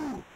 Ooh!